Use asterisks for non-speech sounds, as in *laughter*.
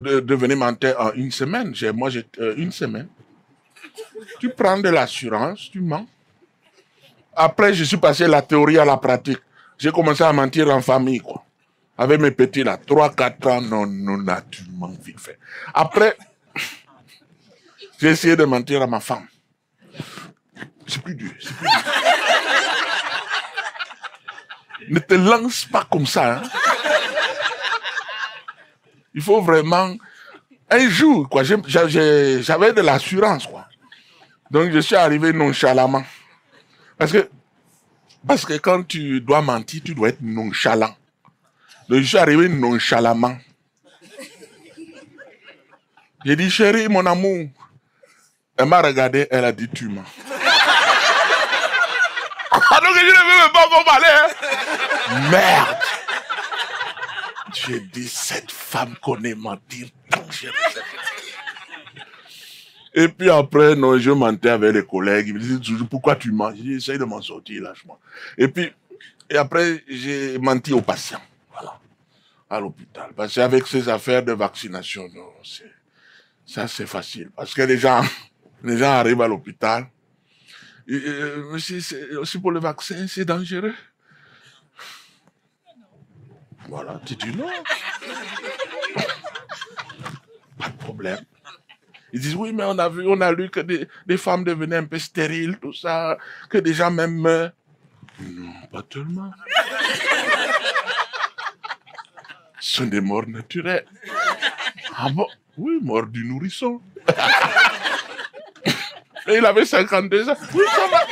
de devenir menteur en une semaine. Moi, j'ai euh, une semaine. Tu prends de l'assurance, tu mens. Après, je suis passé de la théorie à la pratique. J'ai commencé à mentir en famille, quoi. Avec mes petits là, 3, 4 ans, non, non, naturellement, vite fait. Après, j'ai essayé de mentir à ma femme. C'est plus dur, c'est plus dur. ne te lance pas comme ça. Hein. Il faut vraiment... Un jour, quoi, j'avais de l'assurance, quoi. Donc, je suis arrivé nonchalamment. Parce que, parce que quand tu dois mentir, tu dois être nonchalant. Donc, je suis arrivé nonchalamment. J'ai dit, chérie, mon amour. Elle m'a regardé, elle a dit, tu mens. Ah, donc je ne veux même pas qu'on parler. Merde. J'ai dit, cette femme connaît mentir Et puis après, non, je mentais avec les collègues. Ils me disaient toujours, pourquoi tu mens? J'ai dit, essaye de m'en sortir, lâche-moi. Et puis, et après, j'ai menti aux patients. Voilà. À l'hôpital. Parce qu'avec ces affaires de vaccination, non, ça c'est facile. Parce que les gens, les gens arrivent à l'hôpital. Monsieur, aussi pour le vaccin, c'est dangereux. Voilà, tu dis non. Pas de problème. Ils disent oui, mais on a vu, on a lu que des, femmes devenaient un peu stériles, tout ça, que des gens même meurent. Non, pas tellement. Ce sont des morts naturelles. Ah bon? Oui, mort du nourrisson. *laughs* Et il avait 52 ans. Oui, ça.